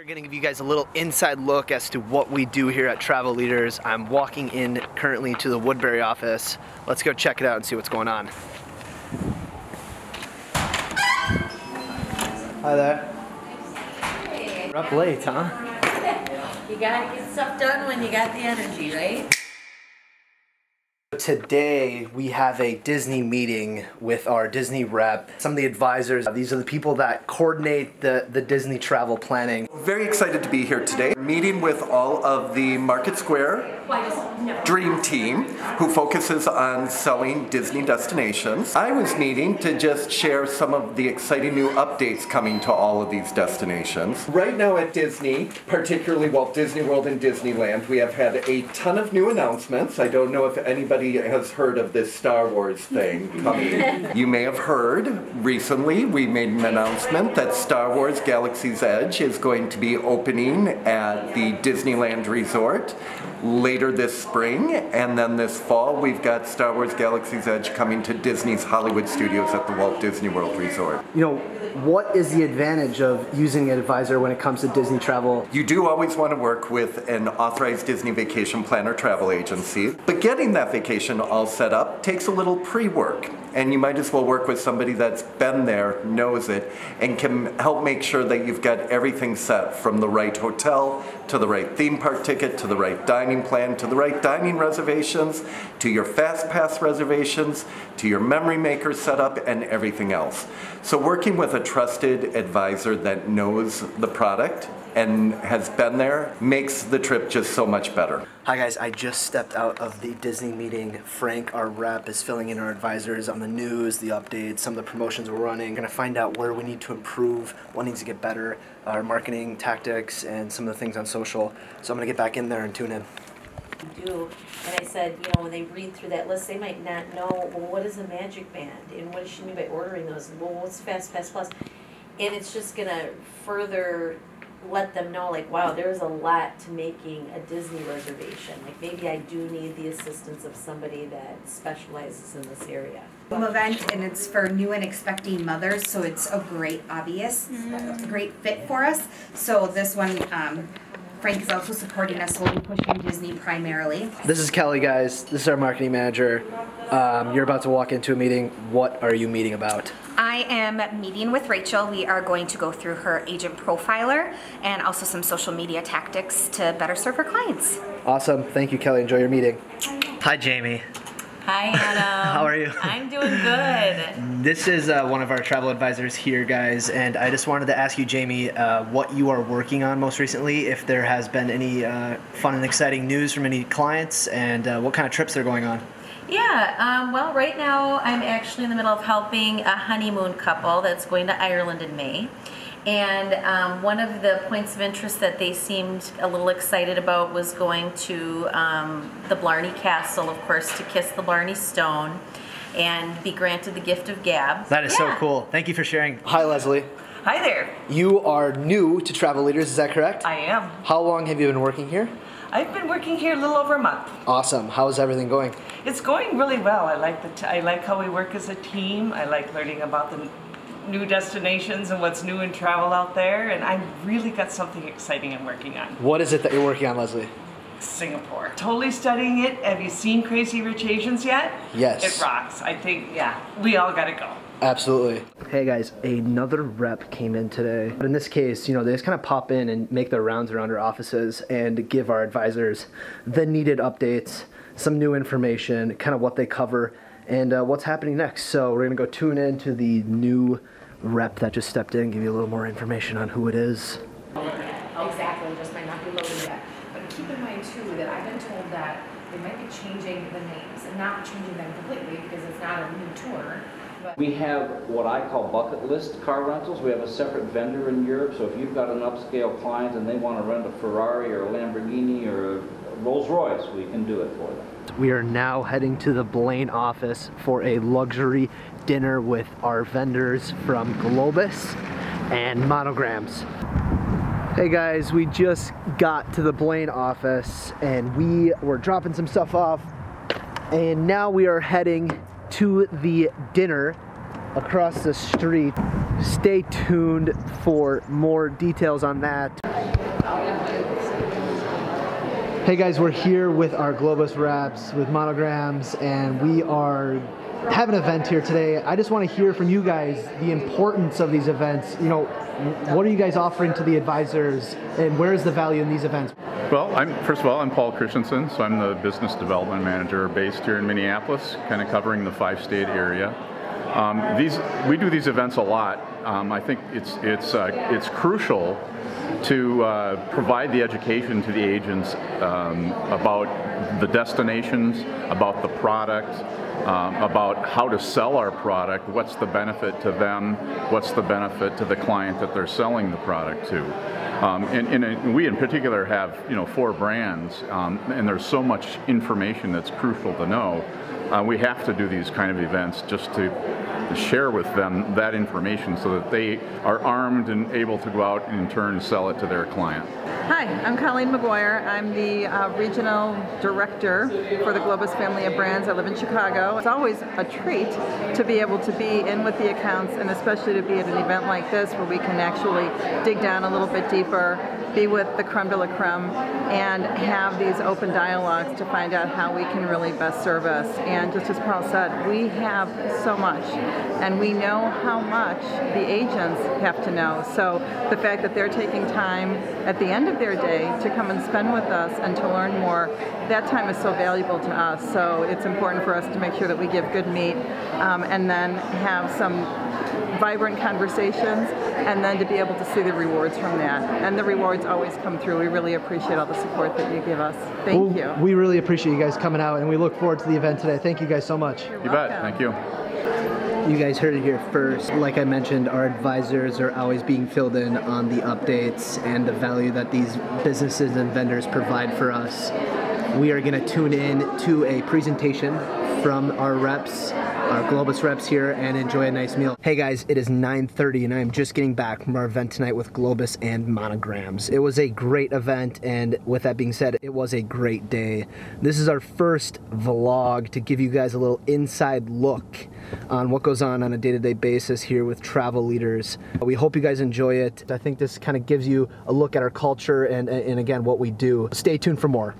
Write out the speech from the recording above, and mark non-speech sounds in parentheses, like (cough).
are to give you guys a little inside look as to what we do here at Travel Leaders. I'm walking in currently to the Woodbury office. Let's go check it out and see what's going on. Hi there. We're up late, huh? (laughs) You gotta get stuff done when you got the energy, right? Today we have a Disney meeting with our Disney rep, some of the advisors. These are the people that coordinate the, the Disney travel planning. Very excited to be here today, meeting with all of the Market Square Dream Team, who focuses on selling Disney destinations. I was meeting to just share some of the exciting new updates coming to all of these destinations. Right now at Disney, particularly Walt Disney World and Disneyland, we have had a ton of new announcements. I don't know if anybody has heard of this Star Wars thing (laughs) coming. you may have heard recently we made an announcement that Star Wars Galaxy's Edge is going to be opening at the Disneyland Resort later this spring, and then this fall we've got Star Wars Galaxy's Edge coming to Disney's Hollywood Studios at the Walt Disney World Resort. You know, what is the advantage of using an advisor when it comes to Disney travel? You do always want to work with an authorized Disney vacation planner travel agency, but getting that vacation all set up takes a little pre-work and you might as well work with somebody that's been there, knows it, and can help make sure that you've got everything set from the right hotel to the right theme park ticket to the right dining plan to the right dining reservations to your fast pass reservations to your memory maker setup and everything else. So working with a trusted advisor that knows the product and has been there makes the trip just so much better. Hi guys, I just stepped out of the Disney meeting. Frank, our rep, is filling in our advisors on the news, the updates, some of the promotions we're running. We're gonna find out where we need to improve, what needs to get better, our marketing tactics, and some of the things on social. So I'm gonna get back in there and tune in. Do, and I said, you know, when they read through that list, they might not know, well, what is a magic band? And what does she mean by ordering those? Well, what's Fast Pass Plus? And it's just gonna further let them know like, wow, there's a lot to making a Disney reservation. Like maybe I do need the assistance of somebody that specializes in this area. home event and it's for new and expecting mothers, so it's a great obvious, great fit for us. So this one, um, Frank is also supporting us, we'll be pushing Disney primarily. This is Kelly, guys. This is our marketing manager. Um, you're about to walk into a meeting. What are you meeting about? I am meeting with Rachel. We are going to go through her agent profiler and also some social media tactics to better serve her clients. Awesome. Thank you, Kelly. Enjoy your meeting. Hi, Jamie. Hi, Adam. (laughs) How are you? I'm doing good. This is uh, one of our travel advisors here, guys, and I just wanted to ask you, Jamie, uh, what you are working on most recently, if there has been any uh, fun and exciting news from any clients, and uh, what kind of trips they're going on. Yeah, um, well, right now I'm actually in the middle of helping a honeymoon couple that's going to Ireland in May. And um, one of the points of interest that they seemed a little excited about was going to um, the Blarney Castle, of course, to kiss the Blarney Stone and be granted the gift of gab. That is so cool. Thank you for sharing. Hi, Leslie. Hi there. You are new to Travel Leaders, is that correct? I am. How long have you been working here? I've been working here a little over a month. Awesome. How's everything going? It's going really well. I like the t- I like how we work as a team. I like learning about the n- new destinations and what's new in travel out there. And I've really got something exciting I'm working on. What is it that you're working on, Leslie? Singapore. Totally studying it. Have you seen Crazy Rich Asians yet? Yes. It rocks. I think yeah, we all got to go. Absolutely. Hey guys, another rep came in today. But in this case, you know, they just kind of pop in and make their rounds around our offices and give our advisors the needed updates, some new information, kind of what they cover, and uh, what's happening next. So we're gonna go tune in to the new rep that just stepped in, give you a little more information on who it is. Exactly, just might not be loaded yet. But keep in mind too, that I've been told that they might be changing the names and not changing them completely because it's not a new tour. But We have what I call bucket list car rentals. We have a separate vendor in Europe, so if you've got an upscale client and they want to rent a Ferrari or a Lamborghini or a Rolls Royce, we can do it for them. We are now heading to the Blaine office for a luxury dinner with our vendors from Globus and Monograms. Hey guys, we just got to the Blaine office and we were dropping some stuff off and now we are heading to the dinner across the street. stay tuned for more details on that. Hey guys, we're here with our Globus wraps, with monograms, and we are have an event here today. I just want to hear from you guys the importance of these events. You know, what are you guys offering to the advisors, and where is the value in these events? Well, I'm, first of all, I'm Paul Christensen, so I'm the business development manager based here in Minneapolis, kind of covering the five-state area. Um, these we do these events a lot. Um, I think it's it's uh, it's crucial to uh, provide the education to the agents um, about the destinations, about the product, um, about how to sell our product, what's the benefit to them, what's the benefit to the client that they're selling the product to. Um, and, and, we in particular have you know four brands, um, and there's so much information that's crucial to know. Uh, we have to do these kind of events just to, to, share with them that information so that they are armed and able to go out and in turn sell it to their client. Hi, I'm Colleen McGuire. I'm the uh, regional director for the Globus family of brands. I live in Chicago. It's always a treat to be able to be in with the accounts and especially to be at an event like this where we can actually dig down a little bit deeper be with the creme de la creme and have these open dialogues to find out how we can really best service. And just as Paul said, we have so much and we know how much the agents have to know. So the fact that they're taking time at the end of their day to come and spend with us and to learn more, that time is so valuable to us. So it's important for us to make sure that we give good meat um, and then have some vibrant conversations and then to be able to see the rewards from that. And the rewards always come through. We really appreciate all the support that you give us. Thank well, you. We really appreciate you guys coming out and we look forward to the event today. Thank you guys so much. You're you welcome. bet. Thank you. You guys heard it here first. Like I mentioned, our advisors are always being filled in on the updates and the value that these businesses and vendors provide for us. We are going to tune in to a presentation from our reps our Globus reps here and enjoy a nice meal. Hey guys, it is 9.30 and I'm just getting back from our event tonight with Globus and Monograms. It was a great event and with that being said, it was a great day. This is our first vlog to give you guys a little inside look on what goes on on a day-to-day -day basis here with travel leaders. We hope you guys enjoy it. I think this kind of gives you a look at our culture and, and again, what we do. Stay tuned for more.